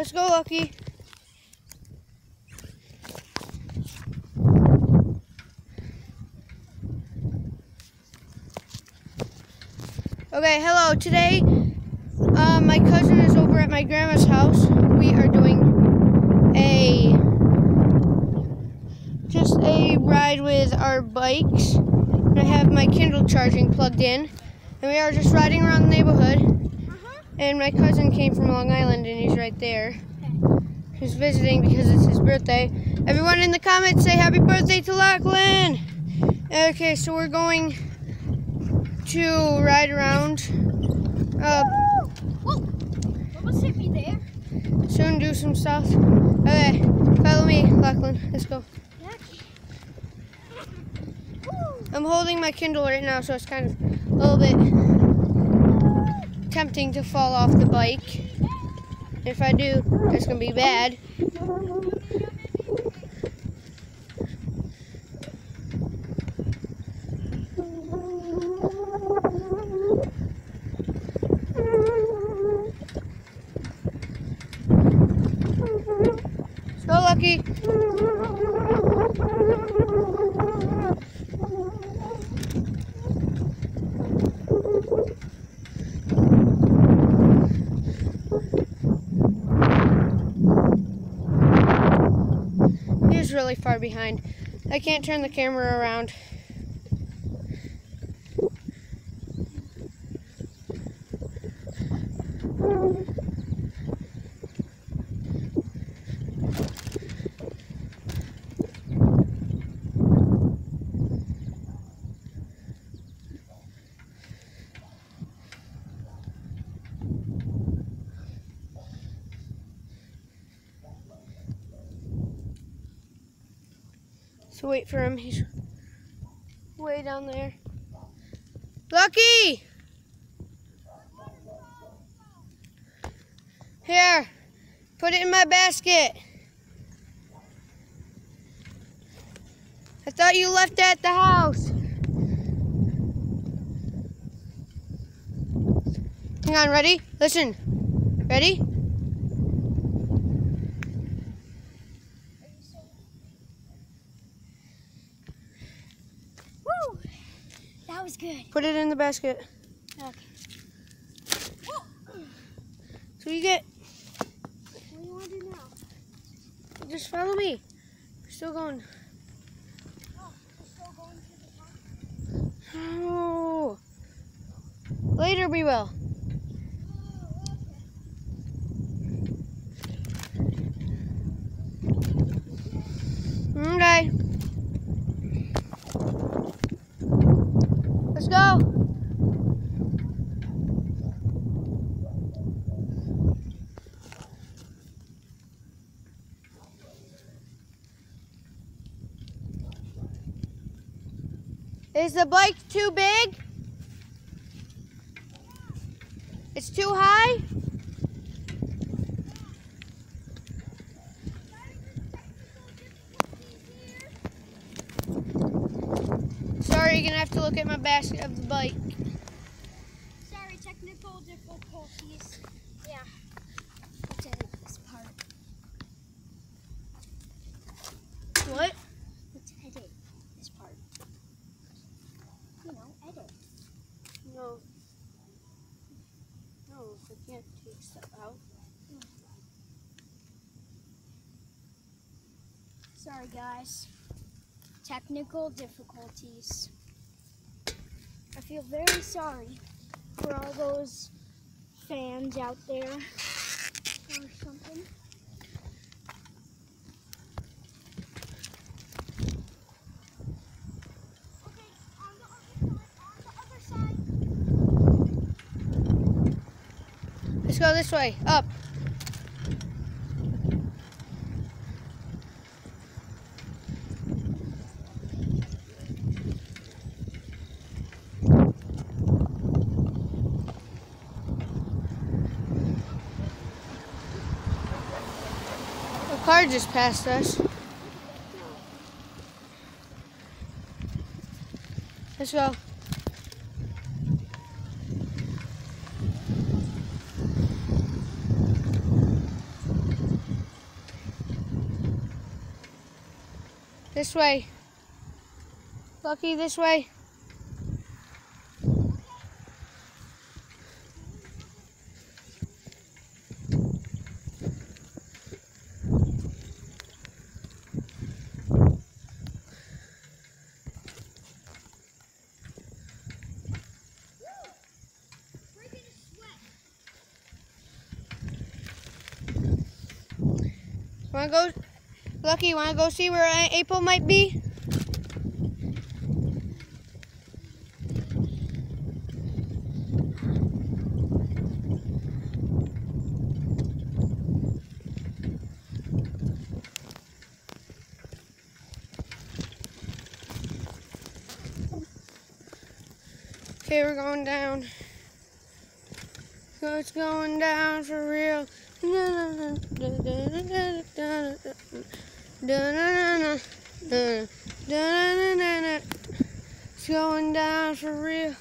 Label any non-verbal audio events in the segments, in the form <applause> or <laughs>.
Let's go, Lucky. Okay, hello. Today, uh, my cousin is over at my grandma's house. We are doing a just a ride with our bikes. I have my Kindle charging plugged in, and we are just riding around the neighborhood. And my cousin came from Long Island, and he's right there. He's visiting because it's his birthday. Everyone in the comments say happy birthday to Lachlan. Okay, so we're going to ride around. Uh, Whoa! Almost hit me there. soon do some stuff. Okay, follow me, Lachlan. Let's go. I'm holding my Kindle right now, so it's kind of a little bit tempting to fall off the bike. If I do, it's gonna be bad. So lucky. He's really far behind. I can't turn the camera around. So wait for him. He's way down there. Lucky! Here, put it in my basket. I thought you left it at the house. Hang on, ready? Listen. Ready? Woo! That was good. Put it in the basket. Okay. So you get, What do you want to do now? just follow me. We're still going. Oh, we're still going to the park. Oh. Later we will. Okay. Let's go. Is the bike too big? It's too high? Sorry, you're gonna have to look at my basket of the bike. Sorry, technical difficulties. Yeah. Let's edit this part. What? Let's edit this part. You know, edit. No. No, I can't take stuff out. Sorry, guys. Technical difficulties. I feel very sorry for all those fans out there or something. Okay, on the other side, on the other side. Let's go this way. Up. A car just passed us. Let's go. This way. Lucky, this way. Wanna go, Lucky? you Wanna go see where uh, April might be? Okay, we're going down. So it's going down for real. <laughs> It's going down for real.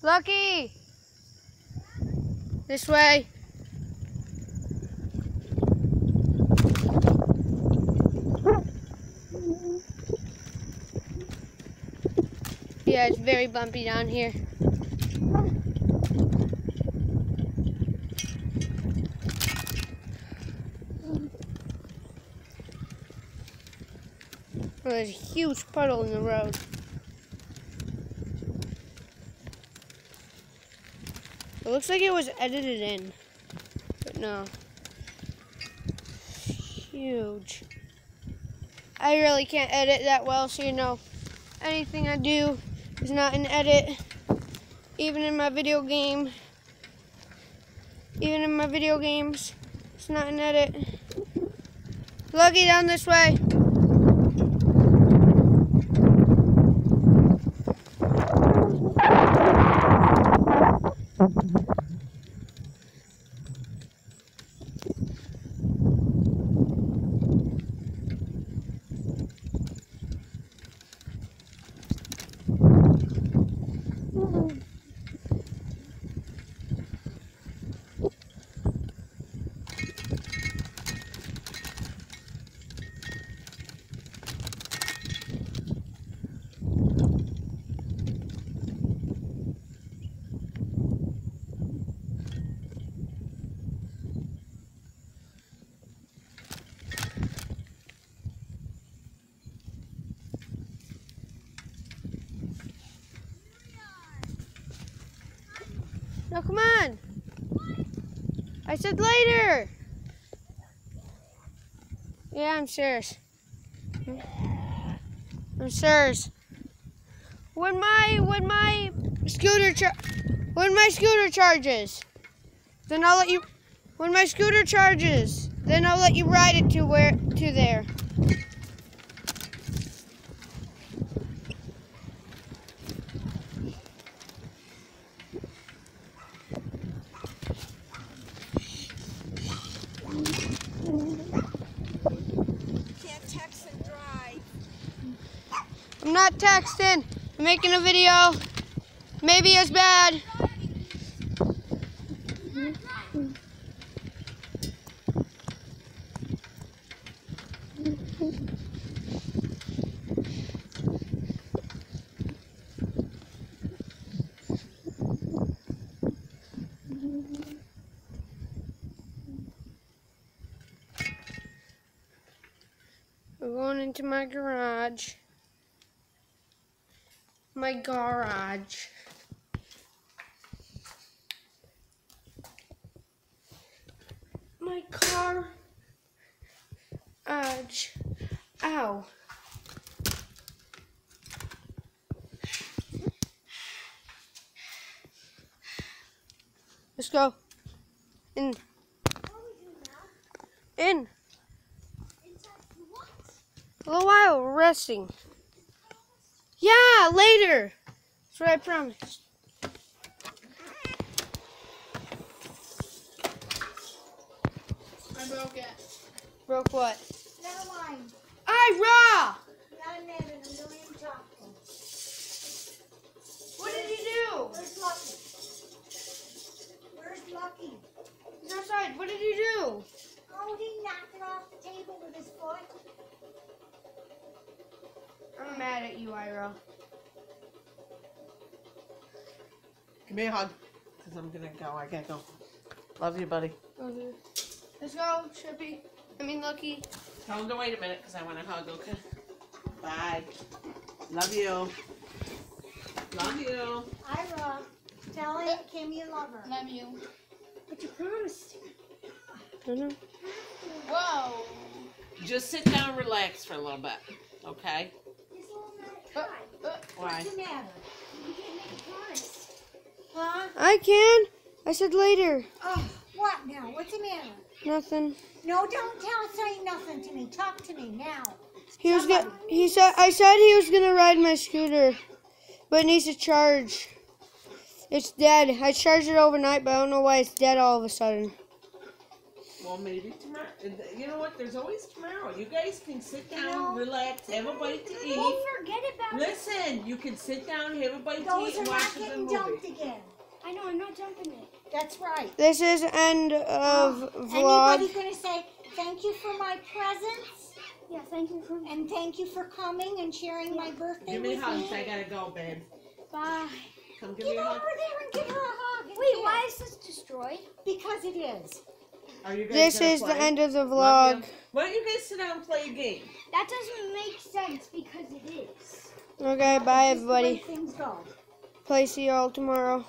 Lucky! This way. Yeah, it's very bumpy down here. There's a huge puddle in the road. It looks like it was edited in, but no. Huge. I really can't edit that well, so you know, anything I do is not an edit. Even in my video game, even in my video games, it's not an edit. Lucky down this way. No, come on. I said later. Yeah, I'm serious. I'm serious. When my when my scooter when my scooter charges, then I'll let you. When my scooter charges, then I'll let you ride it to where to there. Can't text and drive. I'm not texting. I'm making a video. Maybe as bad. We're going into my garage. My garage. My car. Edge. Ow. Let's go. In. In. A little while resting. Yeah, later. That's what I promised. I broke it. Broke what? Never mind. Ira! Not in. I'm going to talk to him. What did he do? Where's Lucky? Where's Lucky? He's outside. What did he do? Oh, he knocked it off the table with his foot. I'm mad at you, Ira. Give me a hug. Because I'm going to go. I got to go. Love you, buddy. Let's go, Chippy. I mean, Lucky. Tell him to wait a minute because I want a hug, okay? Bye. Love you. Love you. Ira, tell him Kim you love her. Love you. But you promised. I don't know. Whoa. Just sit down and relax for a little bit, okay? Just a little bit of Uh, time. uh, Why? What's the matter? You didn't make a promise. Huh? I can. I said later. Oh, what now? What's the matter? Nothing. No, don't tell, say nothing to me. Talk to me now. He was go- He said. I said he was gonna ride my scooter, but it needs to charge. It's dead. I charged it overnight, but I don't know why it's dead all of a sudden. Well, maybe tomorrow. You know what? There's always tomorrow. You guys can sit down, No. relax, have a bite to eat. Don't forget about it. Listen, you can sit down, have a bite to Those eat, are and not watch the getting movie. dumped again. I know, I'm not jumping it. That's right. This is end of oh, vlog. Anybody gonna say thank you for my presents Yeah, thank you for. and thank you for coming and sharing my birthday Give me with hugs. I gotta go, babe. Bye. Come give Get me a over there and give her a hug. Wait, why is this destroyed? Because it is. Are you guys This gonna is the end of the vlog. Why don't you guys sit down and play a game? That doesn't make sense because it is. Okay, bye Just everybody. Play see y'all tomorrow.